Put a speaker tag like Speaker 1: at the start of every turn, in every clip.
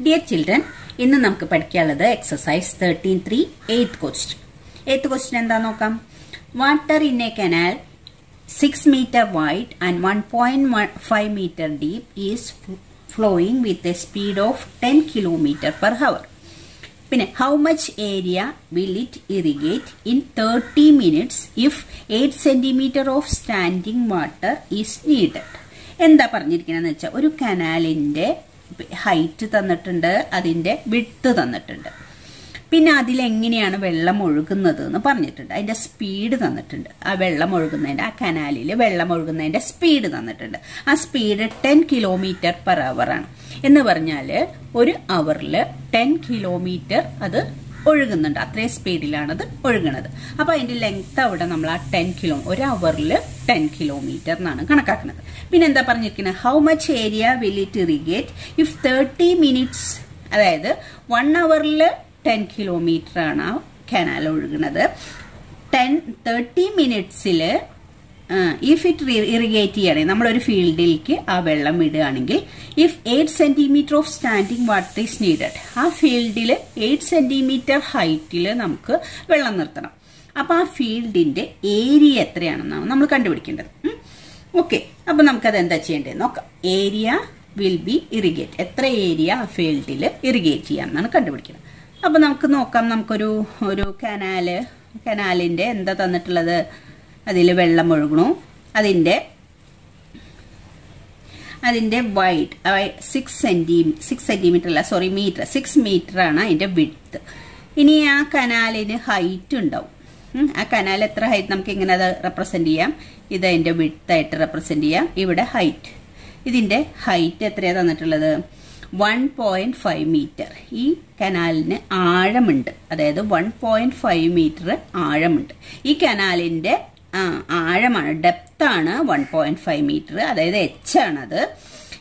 Speaker 1: Dear children ഇന്ന് നമുക്ക് പഠിക്കാനുള്ളത് exercise thirteen three eighth question eighth question എന്താ നോക്കാം? Water in a canal six metre wide and one point five metre deep is flowing with a speed of ten kilometre per hour പിന്നെ how much area will it irrigate in thirty minutes if eight centimetre of standing water is needed എന്താ പറഞ്ഞിരിക്കുന്നത് വെച്ചാൽ ഒരു കനാലിന്റെ height തന്നിട്ടുണ്ട് അതിന്റെ വിട്ട് തന്നിട്ടുണ്ട്. പിന്നെ അതിലെങ്ങനെയാണ് വെള്ളം ഒഴുകുന്നത് എന്ന് പറഞ്ഞിട്ടുണ്ട്. അതിന്റെ സ്പീഡ് തന്നിട്ടുണ്ട്. ആ വെള്ളം ഒഴുകുന്നതിന്റെ ആ കനാലിൽ വെള്ളം ഒഴുകുന്നതിന്റെ സ്പീഡ് തന്നിട്ടുണ്ട്. ആ speed ten kilometre per hour ആണ്. എന്ന് പറഞ്ഞാൽ ഒരു അവറിൽ ടെൻ കിലോമീറ്റർ അത് ഒഴുകുന്നുണ്ട്. അത്രയും സ്പീഡിലാണത് ഒഴുകുന്നത് അപ്പൊ അതിന്റെ ലെങ്ത് അവിടെ നമ്മൾ ആ ടെൻ കിലോ ഒരു അവറിൽ ടെൻ കിലോമീറ്റർ എന്നാണ് കണക്കാക്കുന്നത്. പിന്നെ എന്താ പറഞ്ഞിരിക്കുന്നത് how much area will it irrigate if thirty minutes അതായത് വൺ അവറിൽ ടെൻ കിലോമീറ്റർ ആണ് ആ കനാൽ ഒഴുകുന്നത്. ടെൻ തേർട്ടി മിനിറ്റ്സിൽ ഇഫ് ഇറ്റ് ഇറിഗേറ്റ് നമ്മൾ നമ്മളൊരു ഫീൽഡിലേക്ക് ആ വെള്ളം ഇടുകയാണെങ്കിൽ if eight centimetre of standing water is needed ആ ഫീൽഡിൽ എയ്റ്റ് സെന്റിമീറ്റർ ഹൈറ്റിൽ നമുക്ക് വെള്ളം നിർത്തണം. അപ്പൊ ആ ഫീൽഡിന്റെ ഏരിയ എത്രയാണെന്നാണ് നമ്മൾ കണ്ടുപിടിക്കേണ്ടത്. ഓക്കെ. അപ്പൊ നമുക്കത് എന്താ ചെയ്യേണ്ടത്? നോക്കാം. ഏരിയ വിൽ ബി ഇറിഗേറ്റ് എത്ര ഏരിയ ആ ഫീൽഡിൽ ഇറിഗേറ്റ് ചെയ്യാമെന്നാണ് കണ്ടുപിടിക്കുന്നത്. അപ്പൊ നമുക്ക് നോക്കാം. നമുക്കൊരു ഒരു കനാല് കനാലിന്റെ എന്താ തന്നിട്ടുള്ളത്? അതിൽ വെള്ളം ഒഴുകണു അതിന്റെ അതിന്റെ wide six centi six centimetre അല്ല സോറി മീറ്റർ സിക്സ് മീറ്റർ ആണ് അതിന്റെ വിഡ്ത്ത് ഇനി ആ കനാലിന് ഹൈറ്റ് ഉണ്ടാവും. ആ കനാൽ എത്ര ഹൈറ്റ് നമുക്ക് ഇങ്ങനെ അത് റെപ്രസെന്റ് ചെയ്യാം. ഇത് അതിന്റെ വിഡ്ത്തായിട്ട് റെപ്രസെന്റ് ചെയ്യാം. ഇവിടെ ഹൈറ്റ് ഇതിന്റെ ഹൈറ്റ് എത്രയാണ് തന്നിട്ടുള്ളത്? വൺ പോയിന്റ് ഫൈവ് മീറ്റർ ഈ കനാലിന് ആഴമുണ്ട്. അതായത് വൺ പോയിന്റ് ഫൈവ് മീറ്റർ ആഴമുണ്ട്. ഈ കനാലിന്റെ ആഴമാണ്. ഡെപ്ത് ആണ് വൺ പോയിന്റ് ഫൈവ് മീറ്റർ അതായത് എച്ച് ആണത്.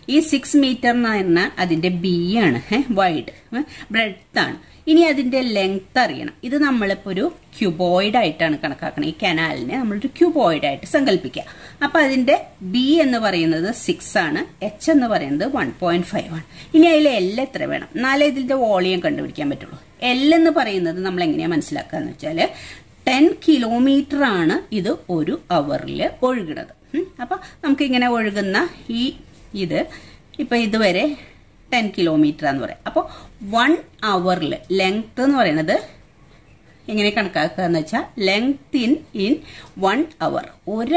Speaker 1: ഈ സിക്സ് മീറ്റർ എന്ന് പറഞ്ഞാൽ അതിന്റെ ബി ആണ്. വൈഡ് ബ്രെഡ്ത്ത് ആണ്. ഇനി അതിന്റെ ലെങ്ത് അറിയണം. ഇത് നമ്മളിപ്പോൾ ഒരു ക്യൂബോയിഡ് ആയിട്ടാണ് കണക്കാക്കുന്നത് ഈ കനാലിനെ നമ്മളൊരു ക്യൂബോയിഡ് ആയിട്ട് സങ്കല്പിക്കുക അപ്പൊ അതിന്റെ ബി എന്ന് പറയുന്നത് സിക്സ് ആണ്. എച്ച് എന്ന് പറയുന്നത് വൺ പോയിന്റ് ഫൈവ് ആണ്. ഇനി അതിൽ എൽ എത്ര വേണം? എന്നാലേ ഇതിന്റെ വോളിയം കണ്ടുപിടിക്കാൻ പറ്റുള്ളൂ. എൽ എന്ന് പറയുന്നത് നമ്മൾ എങ്ങനെയാ മനസ്സിലാക്കുക എന്ന് വെച്ചാൽ ടെൻ കിലോമീറ്റർ ആണ് ഇത് ഒരു അവറിൽ ഒഴുകുന്നത്. നമുക്ക് ഇങ്ങനെ ഒഴുകുന്ന ഈ ഇത് ഇപ്പൊ ഇതുവരെ ടെൻ കിലോമീറ്റർ എന്ന് പറയാം. അപ്പോൾ വൺ അവറിൽ ലെങ്ത് എന്ന് പറയുന്നത് എങ്ങനെ കണക്കാക്കുക എന്ന് വെച്ചാൽ length in in one hour ഒരു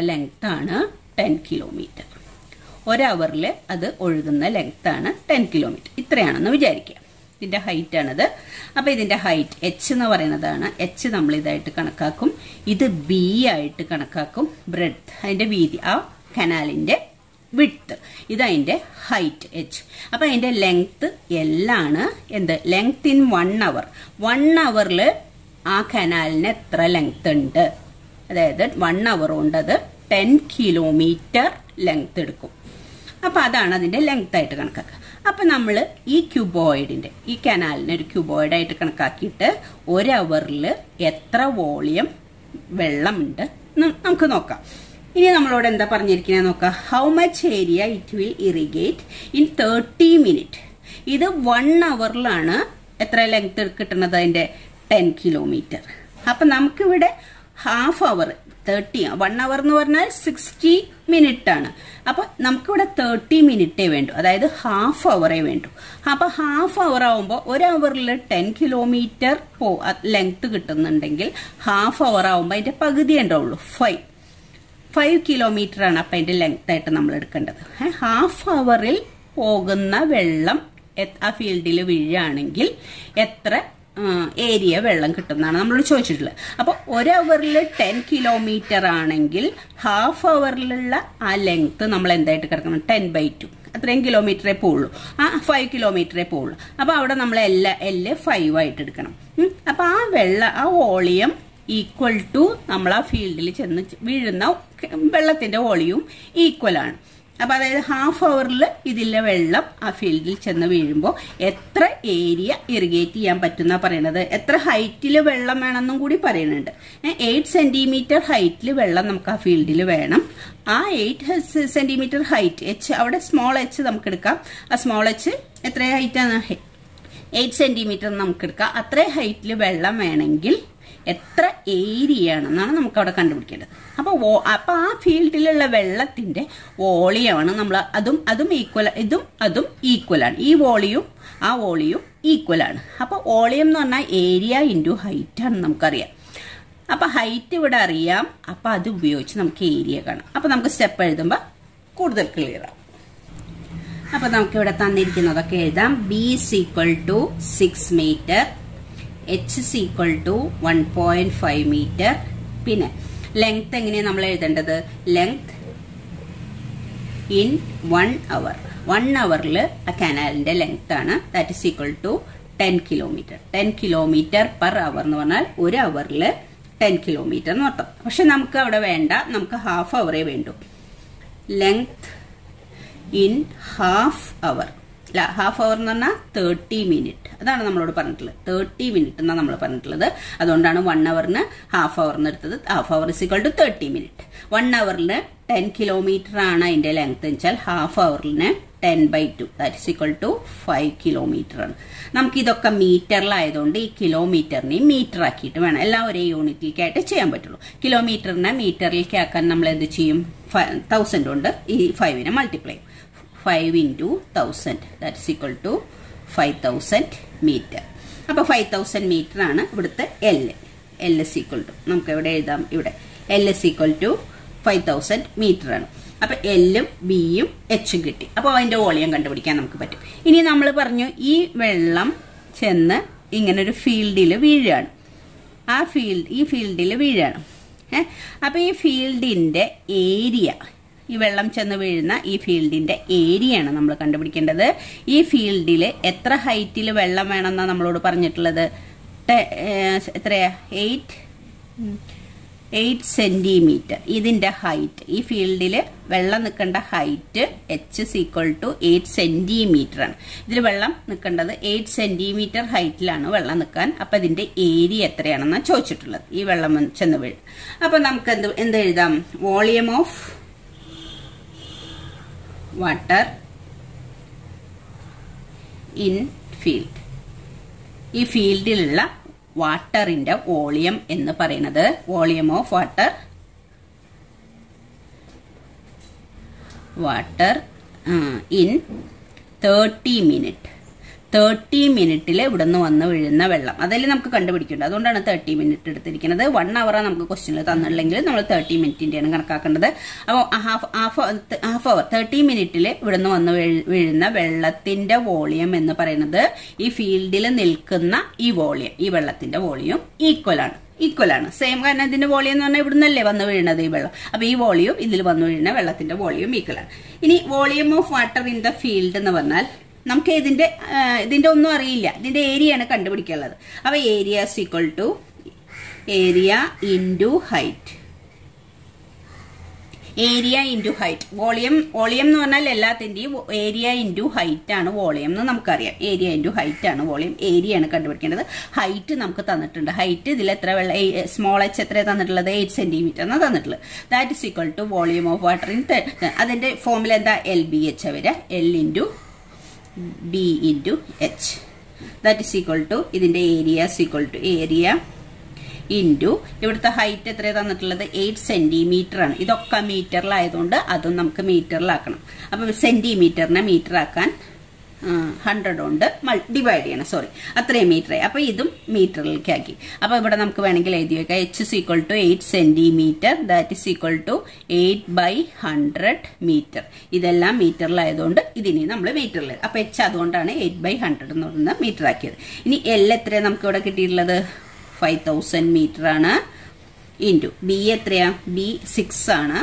Speaker 1: ലെങ്ത് ആണ് ടെൻ കിലോമീറ്റർ. ഒരു അത് ഒഴുകുന്ന ലെങ്ത് ആണ് ടെൻ കിലോമീറ്റർ. ഇത്രയാണെന്ന് വിചാരിക്കുക. ഇതിന്റെ ഹൈറ്റ് ആണത്. അപ്പൊ ഇതിന്റെ ഹൈറ്റ് എച്ച് എന്ന് പറയുന്നതാണ്. എച്ച് നമ്മൾ ഇതായിട്ട് കണക്കാക്കും. ഇത് ബി ആയിട്ട് കണക്കാക്കും. ബ്രെഡ് അതിന്റെ വീതി ആ കനാലിന്റെ വിഡ്ത്ത് ഇത് അതിന്റെ ഹൈറ്റ് എച്ച് അപ്പൊ അതിന്റെ ലെങ്ത് എല്ലാണ് എന്ത്? Length in one hour one അവറിൽ ആ കനാലിന് എത്ര ലെങ്ത് ഉണ്ട്? അതായത് വൺ അവർ കൊണ്ട് അത് ടെൻ കിലോമീറ്റർ ലെങ്ത് എടുക്കും. അപ്പൊ അതാണ് അതിന്റെ ലെങ്ത് ആയിട്ട് കണക്കാക്കുക. അപ്പൊ നമ്മൾ ഈ ക്യൂബോയിഡിന്റെ ഈ കനാലിനെ ഒരു ക്യൂബോയിഡായിട്ട് കണക്കാക്കിയിട്ട് ഒരു എത്ര വോളിയം വെള്ളമുണ്ട് നമുക്ക് നോക്കാം. ഇനി നമ്മളോട് എന്താ പറഞ്ഞിരിക്കുന്നത് നോക്കാം. How much area it will irrigate in thirty minute ഇത് വൺ അവറിലാണ് എത്ര ലെങ്ത് കിട്ടുന്നത് അതിന്റെ ടെൻ കിലോമീറ്റർ അപ്പൊ നമുക്കിവിടെ half hour thirty one hour എന്ന് പറഞ്ഞാൽ സിക്സ്റ്റി മിനിറ്റ് ആണ്. അപ്പൊ നമുക്കിവിടെ തേർട്ടി മിനിറ്റേ വേണ്ടു. അതായത് ഹാഫ് അവറേ വേണ്ടു. അപ്പൊ ഹാഫ് അവർ ആവുമ്പോൾ ഒരു അവറിൽ ടെൻ കിലോമീറ്റർ പോ ലെങ്ത് കിട്ടുന്നുണ്ടെങ്കിൽ ഹാഫ് അവർ ആവുമ്പോൾ അതിന്റെ പകുതി ഉണ്ടാവുള്ളൂ ഫൈവ് ഫൈവ് കിലോമീറ്റർ ആണ് അപ്പം അതിന്റെ ലെങ്ത് ആയിട്ട് നമ്മൾ എടുക്കേണ്ടത്. ഹാഫ് അവറിൽ പോകുന്ന വെള്ളം ആ ഫീൽഡിൽ വീഴുകയാണെങ്കിൽ എത്ര? ഏരിയ വെള്ളം കിട്ടുന്നതാണ് നമ്മളോട് ചോദിച്ചിട്ടുള്ളത്. അപ്പോൾ ഒരു അവറിൽ ടെൻ കിലോമീറ്റർ ആണെങ്കിൽ ഹാഫ് അവറിലുള്ള ആ ലെങ്ത് നമ്മൾ എന്തായിട്ട് കിടക്കണം? ടെൻ ബൈ ടു അത്രയും കിലോമീറ്ററേ പോവുള്ളൂ. ആ ഫൈവ് കിലോമീറ്ററേ പോവുള്ളൂ. അപ്പോൾ അവിടെ നമ്മൾ എല്ലാ എല്ല് ഫൈവ് ആയിട്ട് എടുക്കണം. അപ്പോൾ ആ വെള്ള ആ വോളിയം ഈക്വൽ ടു നമ്മൾ ആ ഫീൽഡിൽ ചെന്ന് വീഴുന്ന വെള്ളത്തിന്റെ വോളിയം ഈക്വൽ ആണ് അപ്പൊ അതായത് ഹാഫ് അവറിൽ ഇതിലെ വെള്ളം ആ ഫീൽഡിൽ ചെന്ന് വീഴുമ്പോൾ എത്ര ഏരിയ ഇറിഗേറ്റ് ചെയ്യാൻ പറ്റുന്ന പറയണത്? എത്ര ഹൈറ്റിൽ വെള്ളം വേണമെന്നും കൂടി പറയുന്നുണ്ട് എയ്റ്റ് സെന്റിമീറ്റർ ഹൈറ്റിൽ വെള്ളം നമുക്ക് ആ ഫീൽഡിൽ വേണം. ആ എയ്റ്റ് സെന്റിമീറ്റർ ഹൈറ്റ് എച്ച് അവിടെ സ്മോൾ എച്ച് നമുക്ക് എടുക്കാം. ആ സ്മോൾ എച്ച് എത്ര ഹൈറ്റാണ് എയ്റ്റ് സെന്റിമീറ്റർ നമുക്ക് എടുക്കാം. അത്രയും ഹൈറ്റിൽ വെള്ളം വേണമെങ്കിൽ എത്ര ഏരിയ ആണെന്നാണ് നമുക്ക് അവിടെ കണ്ടുപിടിക്കേണ്ടത് അപ്പോൾ അപ്പോൾ ആ ഫീൽഡിലുള്ള വെള്ളത്തിന്റെ വോളിയമാണ് നമ്മൾ അതും അതും ഈക്വൽ ഇതും അതും ഈക്വലാണ് ഈ വോളിയും ആ വോളിയും ഈക്വലാണ് അപ്പോൾ വോളിയം എന്ന് പറഞ്ഞാൽ ഏരിയ ഇന്റു ഹൈറ്റ് ആണ് നമുക്കറിയാം. അപ്പോൾ ഹൈറ്റ് ഇവിടെ അറിയാം. അപ്പോൾ അത് ഉപയോഗിച്ച് നമുക്ക് ഏരിയ കാണാം. അപ്പോൾ നമുക്ക് സ്റ്റെപ്പ് എഴുതുമ്പോൾ കൂടുതൽ ക്ലിയർ ആവും. നമുക്ക് ഇവിടെ തന്നിരിക്കുന്നതൊക്കെ എഴുതാം. B equal to six metre H is equal to one point five metre പിന്നെ ലെങ്ത് എങ്ങനെയാണ് നമ്മൾ എഴുതേണ്ടത്? Length in one hour one അവറിൽ ആ കനാലിന്റെ ലെങ്ത് ആണ്. That is equal to ten kilometre ten kilometre per hour എന്ന് പറഞ്ഞാൽ ഒരു അവറിൽ ടെൻ കിലോമീറ്റർ എന്ന് അർത്ഥം. പക്ഷെ നമുക്ക് അവിടെ വേണ്ട. നമുക്ക് ഹാഫ് അവറേ വേണ്ടു. Length in half hour half hour എന്ന് പറഞ്ഞാൽ തേർട്ടി മിനിറ്റ് അതാണ് നമ്മളോട് പറഞ്ഞിട്ടുള്ളത്. തേർട്ടി മിനിറ്റ് എന്നാണ് നമ്മൾ പറഞ്ഞിട്ടുള്ളത്. അതുകൊണ്ടാണ് വൺ അവറിന് ഹാഫ് അവറിന് എടുത്തത്. Half hour is equal to thirty minute one അവറിന് ten kilometre ആണ് അതിന്റെ ലെങ്ത് എന്ന് വെച്ചാൽ half അവറിന് ten by two that is equal to five kilometre ആണ്. നമുക്ക് ഇതൊക്കെ മീറ്ററിലായതുകൊണ്ട് ഈ കിലോമീറ്ററിനെ മീറ്റർ ആക്കിയിട്ട് വേണം. എല്ലാം ഒരേ യൂണിറ്റിലേക്കായിട്ട് ചെയ്യാൻ പറ്റുള്ളൂ. കിലോമീറ്ററിനെ മീറ്ററിലേക്ക് ആക്കാൻ നമ്മൾ എന്ത് ചെയ്യും? തൗസൻഡ് കൊണ്ട് ഈ ഫൈവിനെ മൾട്ടിപ്ലൈ ചെയ്യും. Five into thousand that is equal to five thousand metre. അപ്പോൾ ഫൈവ് തൗസൻഡ് മീറ്റർ ആണ് ഇവിടുത്തെ L L S equal to നമുക്ക് എവിടെ എഴുതാം? ഇവിടെ. L S equal to five thousand metre ആണ്. അപ്പൊ എല്ലും ബിയും എച്ചും കിട്ടി. അപ്പോൾ അതിന്റെ വോളിയം കണ്ടുപിടിക്കാൻ നമുക്ക് പറ്റും. ഇനി നമ്മൾ പറഞ്ഞു ഈ വെള്ളം ചെന്ന് ഇങ്ങനെ ഒരു ഫീൽഡിൽ വീഴുകയാണ് ആ ഫീൽഡ് ഈ ഫീൽഡിൽ വീഴുകയാണ് ഏഹ് അപ്പൊ ഈ ഫീൽഡിന്റെ ഏരിയ ഈ വെള്ളം ചെന്ന് വീഴുന്ന ഈ ഫീൽഡിന്റെ ഏരിയയാണ് നമ്മൾ കണ്ടുപിടിക്കേണ്ടത്. ഈ ഫീൽഡിൽ എത്ര ഹൈറ്റിൽ വെള്ളം വേണമെന്നാണ് നമ്മളോട് പറഞ്ഞിട്ടുള്ളത്? എത്രയാ? എയ്റ്റ്? Eight centimetre. ഇതിന്റെ ഹൈറ്റ്. ഈ ഫീൽഡിൽ വെള്ളം നിൽക്കേണ്ട height H equal to eight centimetre ആണ്. ഇതിൽ വെള്ളം നിൽക്കേണ്ടത് എയ്റ്റ് സെന്റിമീറ്റർ ഹൈറ്റിലാണ് വെള്ളം നിൽക്കാൻ. അപ്പൊ ഇതിന്റെ ഏരിയ എത്രയാണെന്നാണ് ചോദിച്ചിട്ടുള്ളത്. ഈ വെള്ളം ചെന്ന് വീഴും. അപ്പൊ നമുക്ക് എന്ത് എന്ത് എഴുതാം? Volume of water in field. ഈ ഫീൽഡിലുള്ള വാട്ടറിന്റെ വോളിയം എന്ന് പറയുന്നത് volume of water water in thirty minute thirty മിനിറ്റിൽ ഇവിടെ നിന്ന് വന്ന് വീഴുന്ന വെള്ളം. അതല്ലേ നമുക്ക് കണ്ടുപിടിക്കേണ്ടത് അതുകൊണ്ടാണ് തേർട്ടി മിനിറ്റ് എടുത്തിരിക്കുന്നത്. വൺ അവറാണ് നമുക്ക് ക്വസ്റ്റ്യനിൽ തന്നിട്ടുണ്ടെങ്കിൽ നമ്മൾ തേർട്ടി മിനിറ്റിന്റെയാണ് കണക്കാക്കേണ്ടത്. അപ്പോൾ half half half hour thirty മിനിറ്റിൽ ഇവിടെ നിന്ന് വന്ന് വീഴുന്ന വെള്ളത്തിന്റെ വോളിയം എന്ന് പറയുന്നത് ഈ ഫീൽഡിൽ നിൽക്കുന്ന ഈ വോളിയം ഈ വെള്ളത്തിന്റെ വോളിയം ഈക്വൽ ആണ്. ഈക്വൽ ആണ്. സെയിം കാരണം ഇതിന്റെ വോളിയം എന്ന് പറഞ്ഞാൽ ഇവിടുന്നല്ലേ വന്ന് വീഴുന്നത് ഈ വെള്ളം. അപ്പൊ ഈ വോളിയം ഇതിൽ വന്ന് വീഴുന്ന വെള്ളത്തിന്റെ വോളിയം ഈക്വൽ ആണ്. ഇനി volume of water in the field എന്ന് പറഞ്ഞാൽ നമുക്ക് ഇതിന്റെ ഇതിന്റെ ഒന്നും അറിയില്ല. ഇതിന്റെ ഏരിയയാണ് കണ്ടുപിടിക്കാനുള്ളത്. അപ്പൊ area equal to area into height area into height volume volume എന്ന് പറഞ്ഞാൽ എല്ലാത്തിന്റെയും ഏരിയ ഇന്റു ഹൈറ്റ് ആണ് വോളിയം എന്ന് നമുക്കറിയാം. ഏരിയ ഇന്റു ഹൈറ്റ് ആണ് വോളിയം ഏരിയ ആണ് കണ്ടുപിടിക്കേണ്ടത്. ഹൈറ്റ് നമുക്ക് തന്നിട്ടുണ്ട്. ഹൈറ്റ് ഇതിൽ എത്ര വെള്ള സ്മോൾ എച്ച് എത്ര തന്നിട്ടുള്ളത്? എയ്റ്റ് സെന്റിമീറ്റർ എന്നാണ് തന്നിട്ടുള്ളത്. That is equal to volume of water in അതിന്റെ ഫോമിൽ എന്താ? എൽ ബി എച്ച് വരിക. L into B into H that is equal to ഇതിന്റെ area equal to area into ഇവിടുത്തെ ഹൈറ്റ് എത്ര തന്നിട്ടുള്ളത്? എയ്റ്റ് സെന്റിമീറ്റർ ആണ്. ഇതൊക്കെ മീറ്ററിലായതുകൊണ്ട് അതും നമുക്ക് മീറ്ററിലാക്കണം അപ്പം സെന്റിമീറ്ററിനെ മീറ്റർ ആക്കാൻ ഹൺഡ്രഡ് കൊണ്ട് ഡിവൈഡ് ചെയ്യണം. സോറി അത്രയും മീറ്റർ ആയി. അപ്പൊ ഇതും മീറ്ററിലേക്ക് ആക്കി. അപ്പൊ ഇവിടെ നമുക്ക് വേണമെങ്കിൽ എഴുതി വെക്കാം. H is equal to eight centimetre that is equal to eight by hundred metre ഇതെല്ലാം മീറ്ററിലായതുകൊണ്ട് ഇതിനി നമ്മൾ മീറ്ററിൽ അപ്പൊ എച്ച് അതുകൊണ്ടാണ് എയ്റ്റ് ബൈ ഹൺഡ്രഡ് എന്ന് പറയുന്നത് മീറ്റർ ആക്കിയത്. ഇനി എൽ എത്രയാണ് നമുക്ക് ഇവിടെ കിട്ടിയിട്ടുള്ളത്? ഫൈവ് തൗസൻഡ് മീറ്റർ ആണ്. ഇന്റു ബി എത്രയാ? ബി സിക്സ് ആണ്.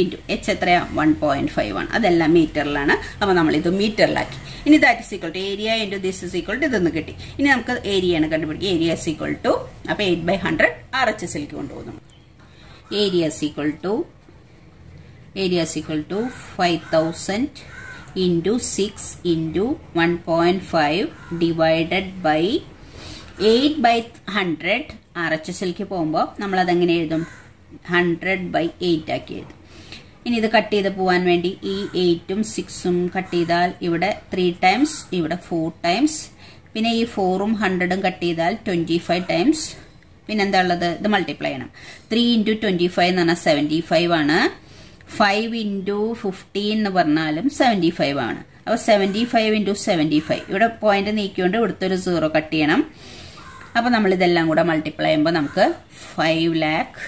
Speaker 1: ഇന്റു എച്ച് എത്രയാണ് വൺ പോയിന്റ് ഫൈവ് ആണ് അതെല്ലാം മീറ്ററിലാണ്. അപ്പോൾ നമ്മളിത് മീറ്ററിലാക്കി. ഇനി that is equal to area into this is equal to ഇതൊന്ന് കിട്ടി. ഇനി നമുക്ക് ഏരിയയാണ് കണ്ടുപിടിക്കുക. ഏരിയ ഇസ് ഈക്വൾ ടു അപ്പോൾ eight by hundred R H എസിലേക്ക് കൊണ്ടുപോകുന്നു. Area is equal to area is equal to five thousand into six into one point five divided by eight by hundred R H S elk പോകുമ്പോൾ നമ്മളതെങ്ങനെ എഴുതും? Hundred by eight ആക്കി എഴുതും. ഇനി ഇത് cut ചെയ്ത് പോവാൻ വേണ്ടി ഈ എയ്റ്റും സിക്സും കട്ട് ചെയ്താൽ ഇവിടെ ത്രീ ടൈംസ് ഇവിടെ ഫോർ ടൈംസ് പിന്നെ ഈ ഫോറും ഹൺഡ്രഡും കട്ട് ചെയ്താൽ ട്വന്റി ഫൈവ് ടൈംസ് പിന്നെ എന്താ ഉള്ളത്? ഇത് മൾട്ടിപ്ലൈ ചെയ്യണം. ത്രീ ഇന്റു ട്വന്റി ഫൈവ് എന്ന് പറഞ്ഞാൽ സെവന്റി ഫൈവ് ആണ്. ഫൈവ് ഇന്റു ഫിഫ്റ്റീൻ എന്ന് പറഞ്ഞാലും സെവന്റി ഫൈവ് ആണ്. അപ്പോൾ seventy five into seventy five ഇവിടെ പോയിന്റ് നീക്കിക്കൊണ്ട് ഇവിടുത്തെ ഒരു സീറോ കട്ട് ചെയ്യണം. അപ്പോൾ നമ്മൾ ഇതെല്ലാം കൂടെ മൾട്ടിപ്ലൈ ചെയ്യുമ്പോൾ നമുക്ക് five lakh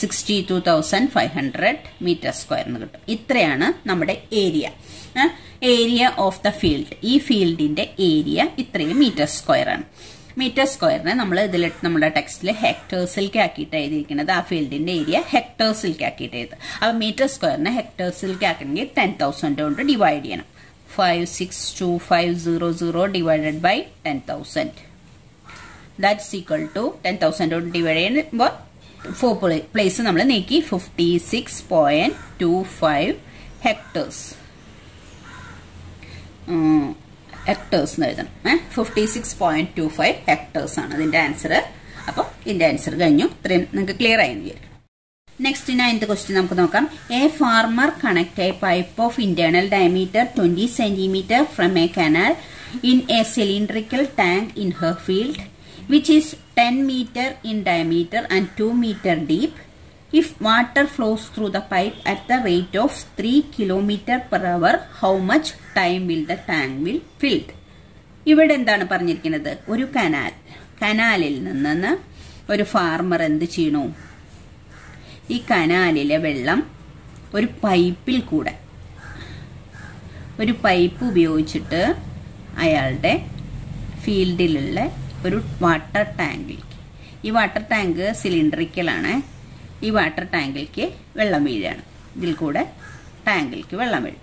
Speaker 1: sixty two thousand five hundred metre square എന്ന് കിട്ടും. ഇത്രയാണ് നമ്മുടെ area area of the field ഈ ഫീൽഡിന്റെ ഏരിയ ഇത്രയും മീറ്റർ സ്ക്വയർ ആണ്. മീറ്റർ സ്ക്വയറിനെ നമ്മൾ ഇതിൽ നമ്മുടെ ടെക്സ്റ്റിൽ ഹെക്ടേഴ്സിലേക്ക് ആക്കിയിട്ട് എഴുതിയിരിക്കുന്നത്. ആ ഫീൽഡിന്റെ ഏരിയ ഹെക്ടേഴ്സിലേക്ക് ആക്കിയിട്ട് എഴുതുക അപ്പോൾ മീറ്റർ സ്ക്വയറിനെ ഹെക്ടേഴ്സിലേക്ക് ആക്കണമെങ്കിൽ ടെൻ തൗസൻഡ് കൊണ്ട് ഡിവൈഡ് ചെയ്യണം. Five six two five zero zero divided by ten thousand that's equal to ten thousand കൊണ്ട് ഡിവൈഡ് ചെയ്യുമ്പോൾ ഫോർ പ്ലേസ് നമ്മൾ നീക്കി. Fifty six point two five hectares hectares എന്ന് എഴുതണം. ഏഹ് fifty six point two five hectares ആണ് ഇതിന്റെ answer അപ്പോൾ ഇതിന്റെ ആൻസർ കഴിഞ്ഞു. ഇത്രയും നിങ്ങൾക്ക് ക്ലിയർ ആയി വിചാരിക്കും നെക്സ്റ്റ് നയൻത് ക്വസ്റ്റ്യൻ നമുക്ക് നോക്കാം. A farmer connect a pipe of internal diameter twenty centimetre from a canal in a cylindrical tank in her field which is 10 meter in diameter and 2 meter deep. If water flows through the pipe at the rate of 3 km per hour, how much time will the tank will filled? ഇവിടെ എന്താണ് പറഞ്ഞിരിക്കുന്നത് ഒരു canal കനാലിൽ നിന്ന് ഒരു farmer എന്ത് ചെയ്യണു ഈ കനാലിലെ വെള്ളം ഒരു പൈപ്പിൽ കൂടെ ഒരു പൈപ്പ് ഉപയോഗിച്ചിട്ട് അയാളുടെ ഫീൽഡിലുള്ള ഒരു വാട്ടർ ടാങ്കിലേക്ക് ഈ വാട്ടർ ടാങ്ക് സിലിണ്ടറിക്കലാണ് ഈ വാട്ടർ ടാങ്കിലേക്ക് വെള്ളം വീഴാണ്. ഇതിൽ കൂടെ ടാങ്കിലേക്ക് വെള്ളം വീഴും.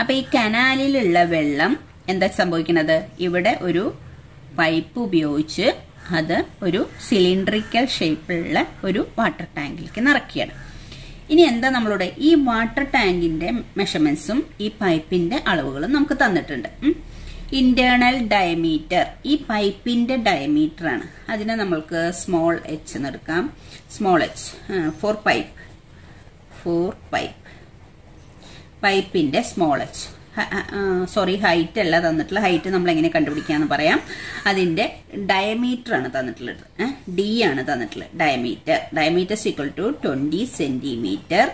Speaker 1: അപ്പൊ ഈ കനാലിലുള്ള വെള്ളം എന്താ സംഭവിക്കുന്നത്? ഇവിടെ ഒരു പൈപ്പ് ഉപയോഗിച്ച് അത് ഒരു സിലിണ്ടറിക്കൽ ഷേപ്പിലുള്ള ഒരു വാട്ടർ ടാങ്കിലേക്ക് നിറക്കുകയാണ് ഇനി എന്താ നമ്മളുടെ ഈ വാട്ടർ ടാങ്കിന്റെ മെഷർമെന്റ്സും ഈ പൈപ്പിന്റെ അളവുകളും നമുക്ക് തന്നിട്ടുണ്ട്. ഇന്റേണൽ ഡയമീറ്റർ ഈ പൈപ്പിന്റെ ഡയമീറ്റർ ആണ്. അതിനെ നമ്മൾക്ക് സ്മോൾ എച്ച് എന്ന് എടുക്കാം. Small H for pipe for pipe പൈപ്പിന്റെ സ്മോൾ എച്ച് സോറി ഹൈറ്റ് അല്ല തന്നിട്ടുള്ള ഹൈറ്റ് നമ്മൾ എങ്ങനെ കണ്ടുപിടിക്കാന്ന് പറയാം. അതിന്റെ ഡയമീറ്റർ ആണ് തന്നിട്ടുള്ളത്. ഡി ആണ് തന്നിട്ടുള്ളത്. Diameter diameter equal to twenty centimetre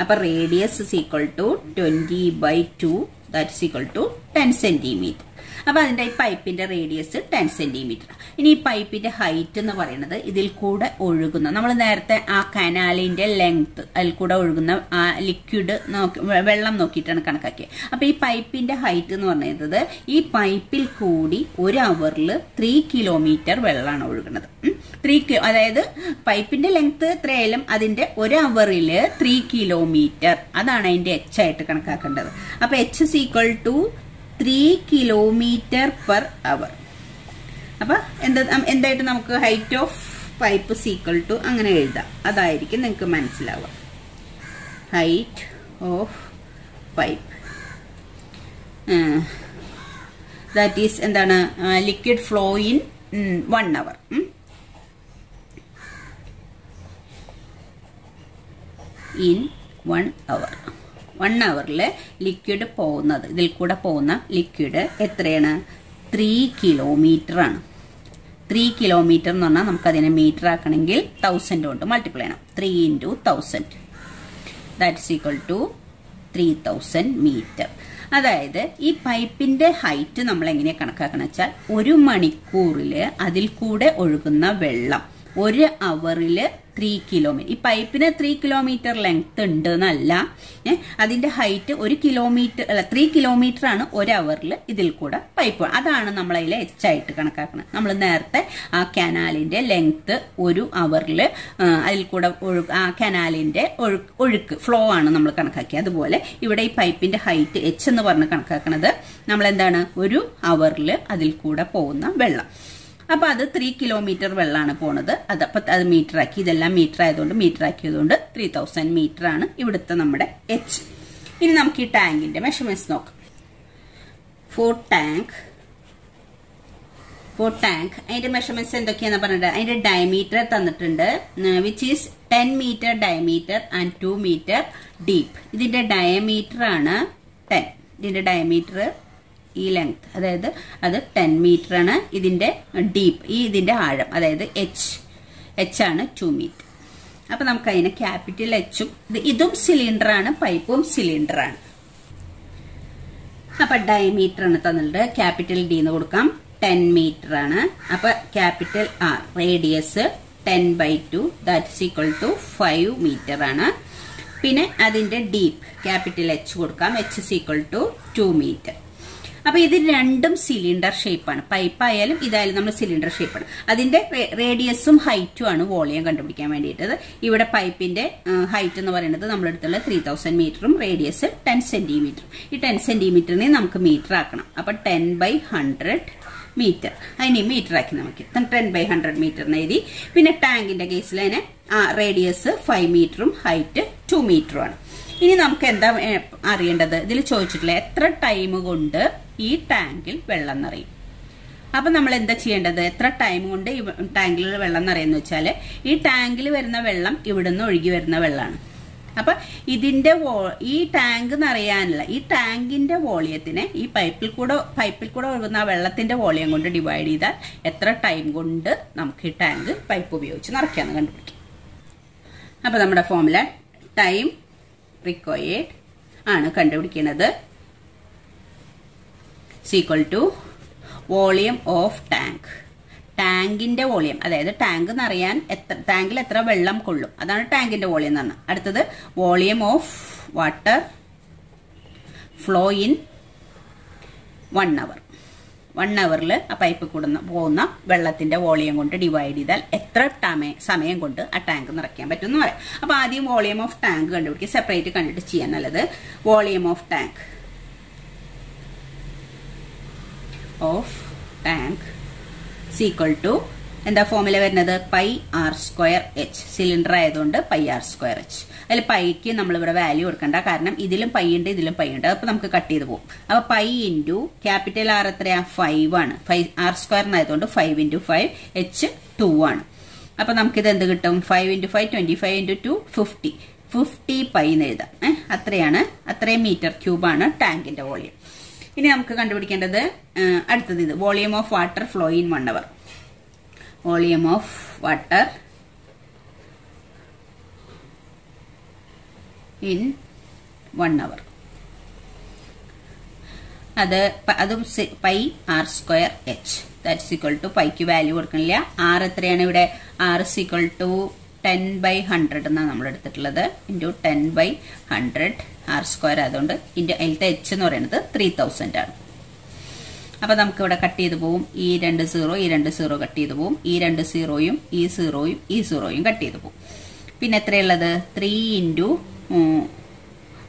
Speaker 1: അപ്പൊ radius equal to twenty by two that equal to ten centimetre അപ്പൊ അതിന്റെ ഈ പൈപ്പിന്റെ റേഡിയസ് ടെൻ സെന്റിമീറ്റർ ഇനി ഈ പൈപ്പിന്റെ ഹൈറ്റ് എന്ന് പറയുന്നത് ഇതിൽ കൂടെ ഒഴുകുന്ന നമ്മൾ നേരത്തെ ആ കനാലിന്റെ ലെങ്ത് അതിൽ കൂടെ ഒഴുകുന്ന ആ ലിക്വിഡ് നോക്കി വെള്ളം നോക്കിയിട്ടാണ് കണക്കാക്കിയത് അപ്പൊ ഈ പൈപ്പിന്റെ ഹൈറ്റ് എന്ന് പറയുന്നത് ഈ പൈപ്പിൽ കൂടി ഒരു അവറിൽ ത്രീ കിലോമീറ്റർ വെള്ളമാണ് ഒഴുകുന്നത്. ത്രീ കിലോ അതായത് പൈപ്പിന്റെ ലെങ്ത് എത്രയായാലും അതിന്റെ ഒരു അവറിൽ ത്രീ കിലോമീറ്റർ അതാണ് അതിന്റെ എച്ച് ആയിട്ട് കണക്കാക്കേണ്ടത്. അപ്പൊ H equal to three kilometre per hour അപ്പൊ എന്താ എന്തായിട്ട് നമുക്ക് height of pipe is equal to അങ്ങനെ എഴുതാം. അതായിരിക്കും നിങ്ങൾക്ക് മനസ്സിലാവുക. Height of pipe that is എന്താണ് liquid flow in one hour in one hour one അവറിൽ liquid പോകുന്നത്. ഇതിൽ കൂടെ പോകുന്ന ലിക്വിഡ് എത്രയാണ്? ത്രീ കിലോമീറ്റർ ആണ്. ത്രീ കിലോമീറ്റർ എന്ന് പറഞ്ഞാൽ നമുക്ക് അതിനെ മീറ്റർ ആക്കണമെങ്കിൽ തൗസൻഡ് കൊണ്ട് മൾട്ടിപ്ലൈ ചെയ്യണം. Three into thousand that's equal to three thousand metre അതായത് ഈ പൈപ്പിന്റെ ഹൈറ്റ് നമ്മൾ എങ്ങനെയാണ് കണക്കാക്കണം വെച്ചാൽ ഒരു മണിക്കൂറിൽ അതിൽ കൂടെ ഒഴുകുന്ന വെള്ളം ഒരു അവറിൽ ത്രീ കിലോമീറ്റർ ഈ പൈപ്പിന് ത്രീ കിലോമീറ്റർ ലെങ്ത് ഉണ്ട് എന്നല്ല അതിന്റെ ഹൈറ്റ് ഒരു കിലോമീറ്റർ അല്ല ത്രീ കിലോമീറ്റർ ആണ് ഒരു അവറിൽ ഇതിൽ കൂടെ പൈപ്പ് അതാണ് നമ്മൾ അതിൽ എച്ച് ആയിട്ട് കണക്കാക്കുന്നത് നമ്മൾ നേരത്തെ ആ കനാലിന്റെ ലെങ്ത് ഒരു അവറിൽ അതിൽ കൂടെ ഒഴുക്ക് ആ കനാലിന്റെ ഒഴുക്ക് ഫ്ലോ ആണ് നമ്മൾ കണക്കാക്കിയത് അതുപോലെ ഇവിടെ ഈ പൈപ്പിന്റെ ഹൈറ്റ് എച്ച് എന്ന് പറഞ്ഞ് കണക്കാക്കുന്നത് നമ്മൾ എന്താണ് ഒരു അവറിൽ അതിൽ കൂടെ പോകുന്ന വെള്ളം. അപ്പൊ അത് ത്രീ കിലോമീറ്റർ വെള്ളമാണ് പോണത്. അത് അപ്പൊ അത് മീറ്റർ ആക്കി. ഇതെല്ലാം മീറ്റർ ആയതുകൊണ്ട് മീറ്റർ ആക്കിയതുകൊണ്ട് ത്രീ തൗസൻഡ് മീറ്റർ ആണ് ഇവിടുത്തെ നമ്മുടെ എച്ച് ഇനി നമുക്ക് ഈ ടാങ്കിന്റെ മെഷർമെന്റ്സ് നോക്കാം. ഫോർ ടാങ്ക് ഫോർ ടാങ്ക് അതിന്റെ മെഷർമെന്റ്സ് എന്തൊക്കെയാന്ന് പറഞ്ഞത് അതിന്റെ ഡയമീറ്റർ തന്നിട്ടുണ്ട് which is ten metre diameter and two metre deep ഇതിന്റെ ഡയമീറ്റർ ആണ് ടെൻ ഇതിന്റെ ഡയമീറ്റർ ഈ ലെങ്ത് അതായത് അത് ടെൻ മീറ്റർ ആണ് ഇതിന്റെ ഡീപ്പ് ഈ ഇതിന്റെ ആഴം. അതായത് എച്ച് എച്ച് ആണ് ടു മീറ്റർ അപ്പൊ നമുക്ക് അതിന് ക്യാപിറ്റൽ എച്ചും ഇത് ഇതും സിലിണ്ടർ ആണ് പൈപ്പും സിലിണ്ടർ ആണ്. അപ്പൊ ഡയമീറ്റർ ആണ് തന്നിട്ടുണ്ട് ക്യാപിറ്റൽ ഡി എന്ന് കൊടുക്കാം. ടെൻ മീറ്റർ ആണ്. അപ്പൊ capital R radius ten by two that's equal to five metre ആണ്. പിന്നെ അതിന്റെ ഡീപ്പ് ക്യാപിറ്റൽ എച്ച് കൊടുക്കാം. H equal to two metre അപ്പൊ ഇത് രണ്ടും സിലിണ്ടർ ഷേപ്പാണ് പൈപ്പ് ആയാലും ഇതായാലും നമ്മൾ സിലിണ്ടർ ഷേപ്പാണ് അതിന്റെ റേഡിയസും ഹൈറ്റും ആണ് വോളിയം കണ്ടുപിടിക്കാൻ വേണ്ടിയിട്ടത്. ഇവിടെ പൈപ്പിന്റെ ഹൈറ്റ് എന്ന് പറയുന്നത് നമ്മളെടുത്തുള്ള ത്രീ തൗസൻഡ് മീറ്ററും റേഡിയസ് ടെൻ സെന്റിമീറ്ററും ഈ ടെൻ സെന്റിമീറ്ററിനെ നമുക്ക് മീറ്റർ ആക്കണം. അപ്പൊ ടെൻ ബൈ ഹൺഡ്രഡ് മീറ്റർ അതിനെ മീറ്റർ ആക്കി നമുക്ക്. ടെൻ ബൈ ഹൺഡ്രഡ് മീറ്റർ എഴുതി. പിന്നെ ടാങ്കിന്റെ കേസിൽ അതിന് റേഡിയസ് ഫൈവ് മീറ്ററും ഹൈറ്റ് ടു മീറ്ററും ആണ്. ഇനി നമുക്ക് എന്താ അറിയേണ്ടത്? ഇതിൽ ചോദിച്ചിട്ടില്ല? എത്ര ടൈം കൊണ്ട് ഈ ടാങ്കിൽ വെള്ളം നിറയും. അപ്പം നമ്മൾ എന്താ ചെയ്യേണ്ടത്? എത്ര ടൈം കൊണ്ട് ഈ ടാങ്കിൽ വെള്ളം നിറയെന്ന് വെച്ചാൽ ഈ ടാങ്കിൽ വരുന്ന വെള്ളം ഇവിടുന്ന് ഒഴുകി വരുന്ന വെള്ളമാണ് അപ്പൊ ഇതിന്റെ ഈ ടാങ്ക് നിറയാനുള്ള ഈ ടാങ്കിന്റെ വോളിയത്തിനെ ഈ പൈപ്പിൽ കൂടെ പൈപ്പിൽ കൂടെ ഒഴുകുന്ന ആ വെള്ളത്തിന്റെ വോളിയം കൊണ്ട് ഡിവൈഡ് ചെയ്താൽ എത്ര ടൈം കൊണ്ട് നമുക്ക് ഈ ടാങ്ക് പൈപ്പ് ഉപയോഗിച്ച് നിറയ്ക്കാന്ന് കണ്ടുപിടിക്കും. അപ്പൊ നമ്മുടെ ഫോമുല ടൈം റിക്വയേർഡ് ആണ് കണ്ടുപിടിക്കുന്നത് is equal to volume of tank ടാങ്കിന്റെ വോളിയം അതായത് ടാങ്ക് എന്നറിയാൻ എത്ര ടാങ്കിൽ എത്ര വെള്ളം കൊള്ളും. അതാണ് ടാങ്കിന്റെ വോളിയം എന്ന് പറഞ്ഞത്. അടുത്തത് volume of water flow in one hour one അവറിൽ ആ പൈപ്പ് കൂടുന്ന പോകുന്ന വെള്ളത്തിന്റെ വോളിയം കൊണ്ട് ഡിവൈഡ് ചെയ്താൽ എത്ര സമയം കൊണ്ട് ആ ടാങ്ക് നിറയ്ക്കാൻ പറ്റും എന്ന് പറയാം. അപ്പൊ ആദ്യം വോളിയം ഓഫ് ടാങ്ക് കണ്ടുപിടിക്കുക. സെപ്പറേറ്റ് കണ്ടിട്ട് ചെയ്യാൻ നല്ലത്. Volume of tank of tank is equal to എന്താ ഫോമിലെ വരുന്നത്? Pi R square H cylinder ആയതുകൊണ്ട് പൈ ആർ സ്ക്വയർ എച്ച് അതിൽ പൈക്ക് നമ്മൾ ഇവിടെ വാല്യൂ കൊടുക്കണ്ട. കാരണം ഇതിലും പൈ ഉണ്ട് ഇതിലും പൈ ഉണ്ട്. അപ്പൊ നമുക്ക് കട്ട് ചെയ്ത് പോകും അപ്പൊ പൈ ഇന്റു ക്യാപിറ്റൽ ആർ എത്രയാ? ഫൈവ് ആണ്. Five R സ്ക്വയറിനായതുകൊണ്ട് five into five H two ആണ്. അപ്പൊ നമുക്കിത് എന്ത് കിട്ടും? Five into five twenty five into two fifty fifty pi എന്ന് എഴുതാം. അത്രയാണ്. അത്രയും മീറ്റർ ക്യൂബാണ് ടാങ്കിന്റെ വോളിയം ഇനി നമുക്ക് കണ്ടുപിടിക്കേണ്ടത് അടുത്തത് ഇത്. Volume of water flow in one hour volume of water in one hour അത് അതും pi R square H that's equal to pike value കൊടുക്കണില്ല. ആർ എത്രയാണ് ഇവിടെ? R is equal to ten by hundred എന്നാണ് നമ്മൾ എടുത്തിട്ടുള്ളത് into ten by hundred R square ആയതുകൊണ്ട് into അതിലത്തെ എച്ച് എന്ന് പറയുന്നത് ത്രീ തൗസൻഡ് ആണ്. അപ്പോൾ നമുക്കിവിടെ കട്ട് ചെയ്ത് പോവും. ഈ രണ്ട് സീറോ ഈ രണ്ട് സീറോ കട്ട് ചെയ്ത് പോവും. ഈ രണ്ട് സീറോയും ഈ സീറോയും ഈ സീറോയും കട്ട് ചെയ്ത് പോവും. പിന്നെ എത്രയുള്ളത്? Three into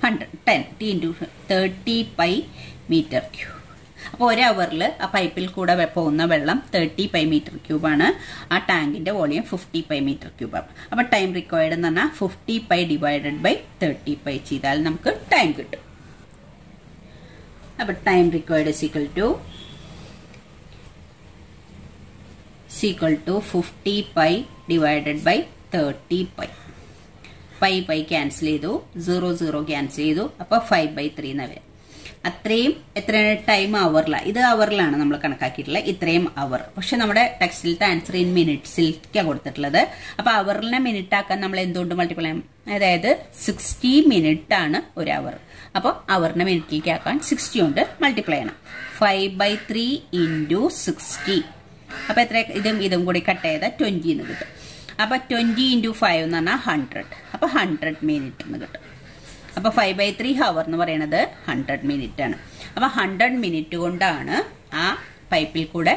Speaker 1: hundred ten T into thirty pi metre cube അപ്പോൾ ഒരു അവറിൽ ആ പൈപ്പിൽ കൂടെ പോകുന്ന വെള്ളം തേർട്ടി പൈ മീറ്റർ ക്യൂബാണ് ആ ടാങ്കിന്റെ വോളിയം ഫിഫ്റ്റി പൈ മീറ്റർ ക്യൂബാണ് അപ്പോൾ ടൈം റിക്വയർഡ് എന്ന് പറഞ്ഞാൽ fifty pi divided by thirty pi ചെയ്താൽ നമുക്ക് ടൈം കിട്ടും. അപ്പോൾ time required is equal to equal to fifty pi divided by thirty pi pi pi cancel ചെയ്തു. സീറോ സീറോ ക്യാൻസൽ ചെയ്തു. അപ്പൊ ഫൈവ് ബൈ ത്രീ എന്ന് വരും. അത്രയും എത്രയാണ് ടൈം അവറിലാണ് ഇത് അവറിലാണ് നമ്മൾ കണക്കാക്കിയിട്ടുള്ളത് ഇത്രയും അവർ പക്ഷെ നമ്മുടെ ടെക്സ്റ്റിലത്തെ ആൻസർ ഇൻ മിനിറ്റ്സിലേക്കാണ് കൊടുത്തിട്ടുള്ളത്. അപ്പൊ അവറിനെ മിനിറ്റ് ആക്കാൻ നമ്മൾ എന്തുകൊണ്ട് മൾട്ടിപ്ലൈ അതായത് സിക്സ്റ്റി മിനിറ്റ് ആണ് ഒരു അവർ അപ്പോൾ അവറിനെ മിനിറ്റിലേക്ക് ആക്കാൻ സിക്സ്റ്റി കൊണ്ട് മൾട്ടിപ്ലൈ ചെയ്യണം. Five by three into sixty അപ്പൊ എത്ര? ഇതും ഇതും കൂടി കട്ട് ചെയ്താൽ ട്വന്റി എന്ന് കിട്ടും. അപ്പൊ ട്വന്റി ഇന്റു ഫൈവ് എന്ന് പറഞ്ഞാൽ ഹൺഡ്രഡ് അപ്പൊ ഹൺഡ്രഡ് മിനിറ്റ് എന്ന് കിട്ടും. അപ്പൊ ഫൈവ് ബൈ ത്രീ ഹവർ എന്ന് പറയുന്നത് ഹൺഡ്രഡ് മിനിറ്റ് ആണ്. അപ്പൊ ഹൺഡ്രഡ് മിനിറ്റ് കൊണ്ടാണ് ആ പൈപ്പിൽ കൂടെ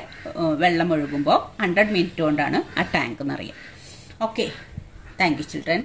Speaker 1: വെള്ളം ഒഴുകുമ്പോൾ ഹൺഡ്രഡ് മിനിറ്റ് കൊണ്ടാണ് ആ ടാങ്ക് നിറയുക ഓക്കെ താങ്ക് യു ചിൽഡ്രൻ